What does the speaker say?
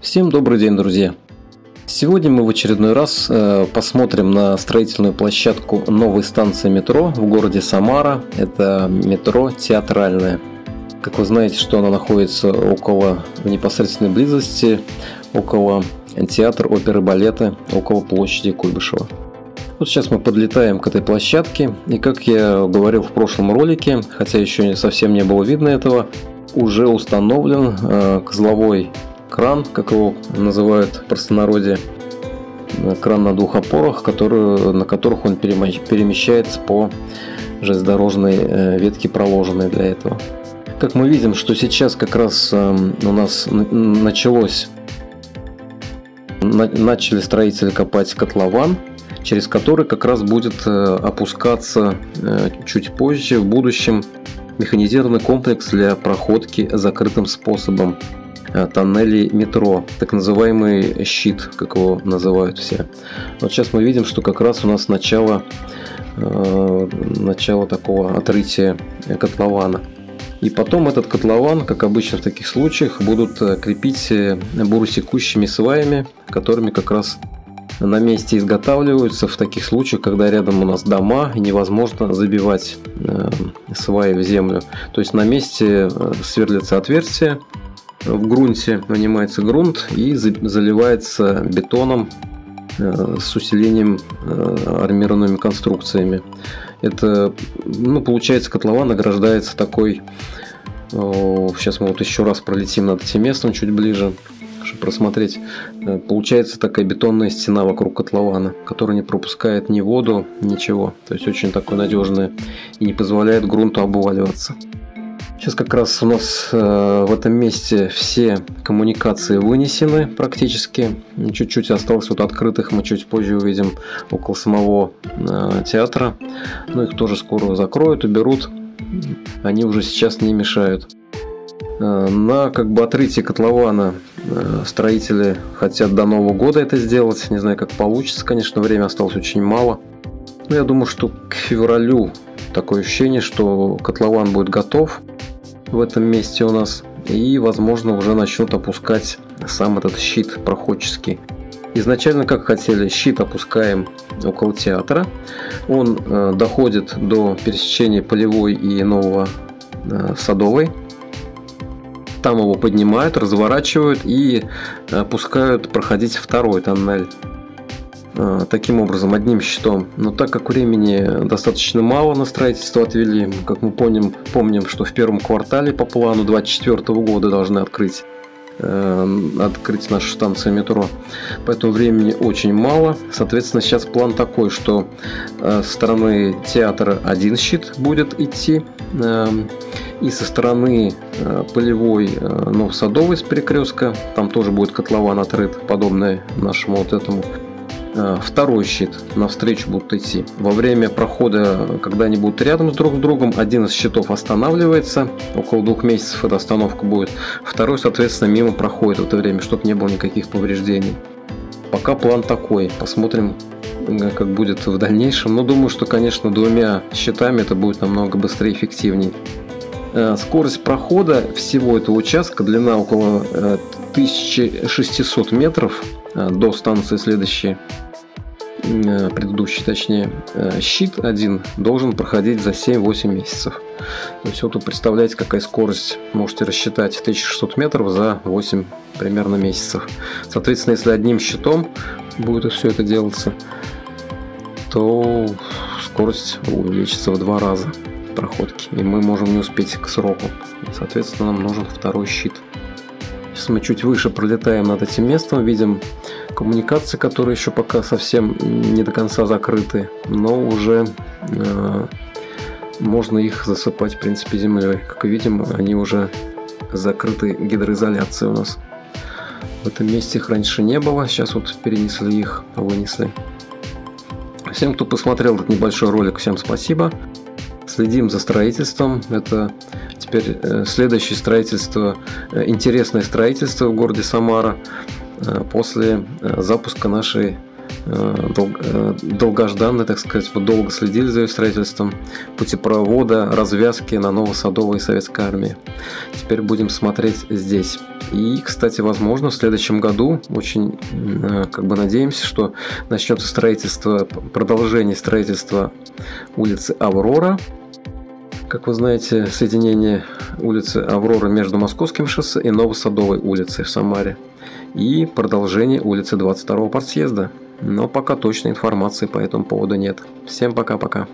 Всем добрый день, друзья! Сегодня мы в очередной раз э, посмотрим на строительную площадку новой станции метро в городе Самара. Это метро Театральное. Как вы знаете, что она находится около в непосредственной близости, около театра оперы балета, около площади Куйбышева. Вот сейчас мы подлетаем к этой площадке, и как я говорил в прошлом ролике, хотя еще совсем не было видно этого, уже установлен э, козловой кран, как его называют в простонародье, кран на двух опорах, который, на которых он перемещается по железнодорожной э, ветке, проложенной для этого. Как мы видим, что сейчас как раз эм, у нас началось, начали строители копать котлован, через который как раз будет э, опускаться э, чуть позже, в будущем, механизированный комплекс для проходки закрытым способом тоннелей метро, так называемый щит, как его называют все. Вот сейчас мы видим, что как раз у нас начало, э, начало такого отрытия котлована. И потом этот котлован, как обычно в таких случаях, будут э, крепить буросекущими сваями, которыми как раз на месте изготавливаются в таких случаях, когда рядом у нас дома и невозможно забивать сваи в землю. То есть на месте сверлится отверстие, в грунте нанимается грунт и заливается бетоном э, с усилением э, армированными конструкциями. Это, ну, получается, котлован награждается такой... Сейчас мы вот еще раз пролетим над этим местом чуть ближе, чтобы просмотреть. Э, получается такая бетонная стена вокруг котлована, которая не пропускает ни воду, ничего. То есть очень такой надежная и не позволяет грунту обваливаться. Сейчас как раз у нас э, в этом месте все коммуникации вынесены практически. Чуть-чуть осталось вот открытых, мы чуть позже увидим около самого э, театра. Но их тоже скоро закроют, уберут. Они уже сейчас не мешают. Э, на как бы отрытие котлована строители хотят до Нового года это сделать. Не знаю, как получится, конечно, время осталось очень мало. Но я думаю, что к февралю такое ощущение, что котлован будет готов в этом месте у нас. И, возможно, уже начнут опускать сам этот щит проходческий. Изначально, как хотели, щит опускаем около театра. Он э, доходит до пересечения Полевой и Нового э, Садовой. Там его поднимают, разворачивают и опускают проходить второй тоннель. А, таким образом, одним щитом. Но так как времени достаточно мало на строительство отвели, как мы помним, помним что в первом квартале по плану 2024 года должны открыть э, открыть нашу станцию метро. Поэтому времени очень мало. Соответственно, сейчас план такой, что э, со стороны театра один щит будет идти, э, и со стороны полевой, ну, садовой с перекрестка, там тоже будет котлован отрыт, подобный нашему вот этому Э, второй щит навстречу будут идти. Во время прохода, когда они будут рядом друг с другом, один из щитов останавливается, около двух месяцев эта остановка будет, второй, соответственно, мимо проходит в это время, чтобы не было никаких повреждений. Пока план такой, посмотрим, э, как будет в дальнейшем. Но думаю, что, конечно, двумя щитами это будет намного быстрее и эффективнее. Э, скорость прохода всего этого участка, длина около 1600 метров до станции следующей Э, предыдущий, точнее, э, щит один должен проходить за 7-8 месяцев. То есть вот вы представляете, какая скорость можете рассчитать 1600 метров за 8 примерно месяцев. Соответственно, если одним щитом будет все это делаться, то скорость увеличится в два раза проходки, и мы можем не успеть к сроку. Соответственно, нам нужен второй щит. Сейчас мы чуть выше пролетаем над этим местом, видим коммуникации, которые еще пока совсем не до конца закрыты, но уже э, можно их засыпать в принципе землей. Как видим, они уже закрыты гидроизоляцией у нас. В этом месте их раньше не было, сейчас вот перенесли их, вынесли. Всем, кто посмотрел этот небольшой ролик, всем спасибо. Следим за строительством. Это теперь э, следующее строительство, э, интересное строительство в городе Самара. Э, после э, запуска нашей долгожданный, так сказать, вот долго следили за ее строительством путепровода, развязки на Новосадовой Советской армии. Теперь будем смотреть здесь. И, кстати, возможно, в следующем году очень как бы надеемся, что начнется строительство, продолжение строительства улицы Аврора, как вы знаете, соединение улицы Аврора между Московским шоссе и Новосадовой улицей в Самаре. И продолжение улицы 22-го подъезда. Но пока точной информации по этому поводу нет. Всем пока-пока.